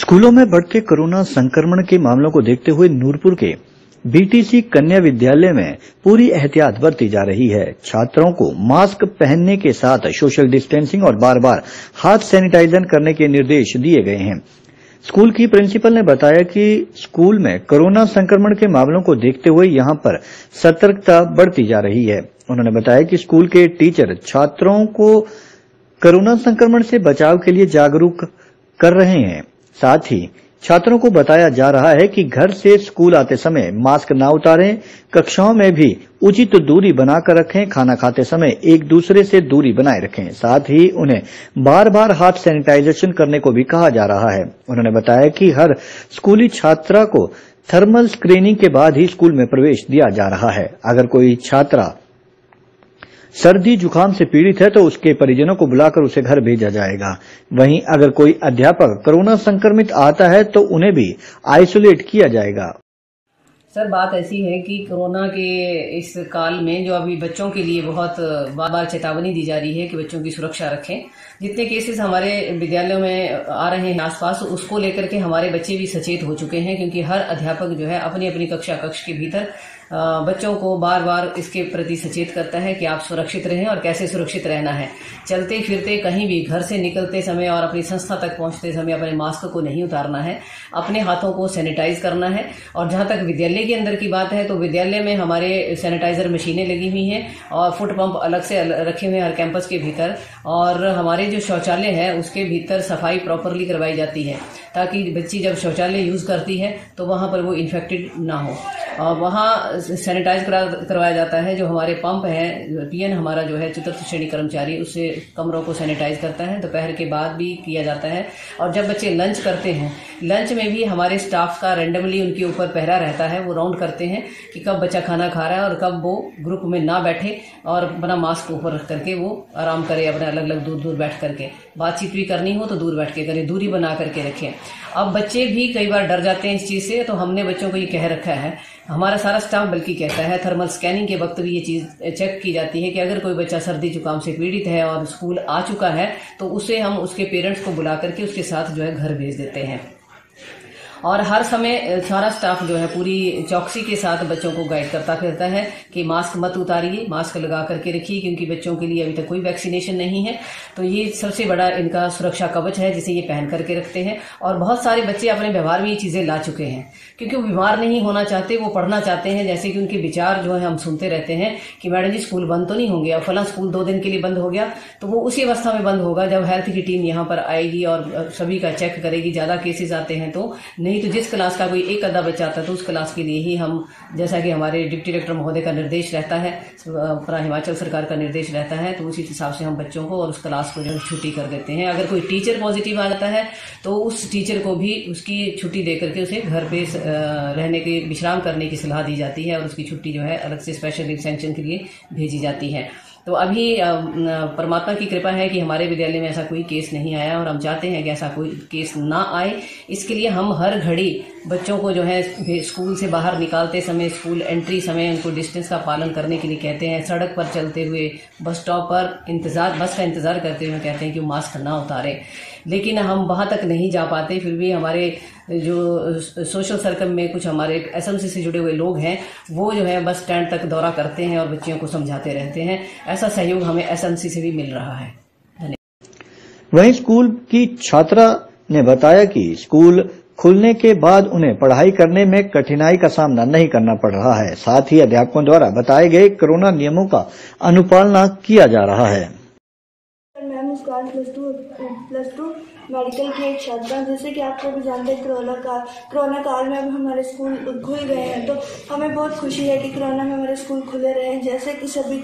स्कूलों में बढ़ते कोरोना संक्रमण के मामलों को देखते हुए नूरपुर के बीटीसी कन्या विद्यालय में पूरी एहतियात बरती जा रही है। छात्रों को मास्क पहनने के साथ सोशल डिस्टेंसिंग और बार बार हाथ सैनिटाइजर करने के निर्देश दिए गए हैं। स्कूल की प्रिंसिपल ने बताया कि स्कूल में कोरोना संक्रमण के मामलों को देखते हुए यहाँ पर सतर्कता बढ़ती जा रही है। उन्होंने बताया कि स्कूल के टीचर छात्रों को कोरोना संक्रमण से बचाव के लिए जागरूक कर रहे हैं। साथ ही छात्रों को बताया जा रहा है कि घर से स्कूल आते समय मास्क न उतारें, कक्षाओं में भी उचित दूरी बनाकर रखें, खाना खाते समय एक दूसरे से दूरी बनाए रखें। साथ ही उन्हें बार बार हाथ सैनिटाइजेशन करने को भी कहा जा रहा है। उन्होंने बताया कि हर स्कूली छात्रा को थर्मल स्क्रीनिंग के बाद ही स्कूल में प्रवेश दिया जा रहा है। अगर कोई छात्रा सर्दी जुकाम से पीड़ित है तो उसके परिजनों को बुलाकर उसे घर भेजा जाएगा। वहीं अगर कोई अध्यापक कोरोना संक्रमित आता है तो उन्हें भी आइसोलेट किया जाएगा। सर, बात ऐसी है कि कोरोना के इस काल में जो अभी बच्चों के लिए बहुत बार बार चेतावनी दी जा रही है कि बच्चों की सुरक्षा रखें। जितने केसेस हमारे विद्यालयों में आ रहे हैं आसपास, उसको लेकर के हमारे बच्चे भी सचेत हो चुके हैं क्योंकि हर अध्यापक जो है अपनी अपनी कक्षा कक्ष के भीतर बच्चों को बार बार इसके प्रति सचेत करता है कि आप सुरक्षित रहें और कैसे सुरक्षित रहना है। चलते फिरते कहीं भी घर से निकलते समय और अपनी संस्था तक पहुँचते समय अपने मास्क को नहीं उतारना है। अपने हाथों को सैनिटाइज करना है और जहाँ तक विद्यालय के अंदर की बात है तो विद्यालय में हमारे सैनिटाइजर मशीनें लगी हुई हैं और फुट पंप अलग से रखे हुए हैं हर कैंपस के भीतर और हमारे जो शौचालय है उसके भीतर सफ़ाई प्रॉपरली करवाई जाती है ताकि बच्ची जब शौचालय यूज़ करती है तो वहाँ पर वो इन्फेक्टेड ना हो। वहाँ सैनिटाइज करवाया जाता है, जो हमारे पंप है पीएन हमारा जो है चतुर्थ श्रेणी कर्मचारी, उससे कमरों को सैनिटाइज करता है। दोपहर के बाद भी किया जाता है। और जब बच्चे लंच करते हैं लंच में भी हमारे स्टाफ का रेंडमली उनके ऊपर पहरा रहता है, वो राउंड करते हैं कि कब बच्चा खाना खा रहा है और कब वो ग्रुप में ना बैठे और अपना मास्क ऊपर रख करके वो आराम करे, अपने अलग अलग दूर दूर बैठ करके। बातचीत भी करनी हो तो दूर बैठ के करें, दूरी बना करके रखें। अब बच्चे भी कई बार डर जाते हैं इस चीज़ से तो हमने बच्चों को ये कह रखा है हमारा सारा स्टाफ बल्कि कहता है थर्मल स्कैनिंग के वक्त भी ये चीज़ चेक की जाती है कि अगर कोई बच्चा सर्दी जुकाम से पीड़ित है और स्कूल आ चुका है तो उसे हम उसके पेरेंट्स को बुला करके उसके साथ जो है घर भेज देते हैं। और हर समय सारा स्टाफ जो है पूरी चौकसी के साथ बच्चों को गाइड करता फिरता है कि मास्क मत उतारिए मास्क लगा करके रखिए, क्योंकि बच्चों के लिए अभी तक कोई वैक्सीनेशन नहीं है। तो ये सबसे बड़ा इनका सुरक्षा कवच है, जिसे ये पहन करके रखते हैं। और बहुत सारे बच्चे अपने व्यवहार में ये चीज़ें ला चुके हैं। क्योंकि वो बीमार नहीं होना चाहते, वो पढ़ना चाहते हैं, जैसे कि उनके विचार जो है हम सुनते रहते हैं कि मैडम जी स्कूल बंद तो नहीं होंगे, अब फला स्कूल दो दिन के लिए बंद हो गया तो वो उसी अवस्था में बंद होगा जब हेल्थ की टीम यहाँ पर आएगी और सभी का चेक करेगी, ज़्यादा केसेस आते हैं तो नहीं तो जिस क्लास का कोई एक अदा बच्चा आता है तो उस क्लास के लिए ही हम, जैसा कि हमारे डिप्टी डायरेक्टर महोदय का निर्देश रहता है पूरा हिमाचल सरकार का निर्देश रहता है तो उसी हिसाब से हम बच्चों को और उस क्लास को जो छुट्टी कर देते हैं। अगर कोई टीचर पॉजिटिव आ जाता है तो उस टीचर को भी उसकी छुट्टी दे करके उसे घर पे रहने के, विश्राम करने की सलाह दी जाती है और उसकी छुट्टी जो है अलग से स्पेशल सैंक्शन के लिए भेजी जाती है। तो अभी परमात्मा की कृपा है कि हमारे विद्यालय में ऐसा कोई केस नहीं आया और हम चाहते हैं कि ऐसा कोई केस ना आए। इसके लिए हम हर घड़ी बच्चों को जो है स्कूल से बाहर निकालते समय, स्कूल एंट्री समय उनको डिस्टेंस का पालन करने के लिए कहते हैं। सड़क पर चलते हुए, बस स्टॉप पर इंतज़ार, बस का इंतज़ार करते हुए कहते हैं कि मास्क ना उतारे। लेकिन हम वहाँ तक नहीं जा पाते, फिर भी हमारे जो सोशल सर्कल में कुछ हमारे एस से जुड़े हुए लोग हैं, वो जो है बस स्टैंड तक दौरा करते हैं और बच्चियों को समझाते रहते हैं। ऐसा सहयोग हमें एस से भी मिल रहा है। वहीं स्कूल की छात्रा ने बताया कि स्कूल खुलने के बाद उन्हें पढ़ाई करने में कठिनाई का सामना नहीं करना पड़ रहा है। साथ ही अध्यापकों द्वारा बताए गए कोरोना नियमों का अनुपालना किया जा रहा है। Plus two plus two medical की एक छात्रा जैसे कि आपको भी जानते हैं कोरोना काल कोरोना काल में अब हमारे स्कूल खुल गए हैं। तो हमें बहुत खुशी है कि कोरोना में हमारे स्कूल खुले रहे हैं। जैसे कि सभी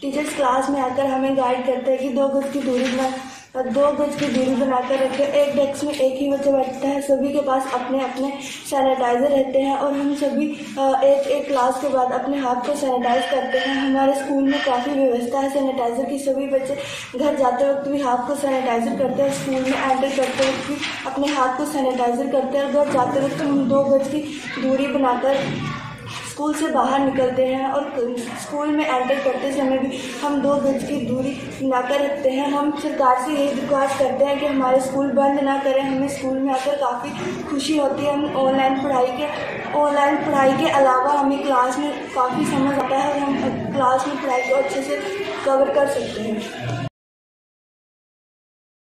टीचर्स क्लास में आकर हमें गाइड करते हैं कि दो गज की दूरी में और दो गज की दूरी बनाकर रखे। एक डेस्क में एक ही बच्चा बैठता है। सभी के पास अपने अपने सैनिटाइजर रहते हैं और हम सभी एक एक क्लास के बाद अपने हाथ को सैनिटाइज करते हैं। हमारे स्कूल में काफ़ी व्यवस्था है सैनिटाइजर की। सभी बच्चे घर जाते वक्त भी हाथ को सैनिटाइजर करते हैं। स्कूल में एंटर करते वक्त भी अपने हाथ को सैनिटाइजर करते हैं। और घर जाते वक्त हम दो गज की दूरी बनाकर स्कूल से बाहर निकलते हैं और स्कूल में एंटर करते समय भी हम दो गज की दूरी बनाकर रखते हैं। हम सरकार से यही रिक्वेस्ट करते हैं कि हमारे स्कूल बंद ना करें। हमें स्कूल में आकर काफ़ी खुशी होती है। हम ऑनलाइन पढ़ाई के, ऑनलाइन पढ़ाई के अलावा हमें क्लास में काफ़ी समझ आता है और हम क्लास में पढ़ाई को अच्छे से कवर कर सकते हैं।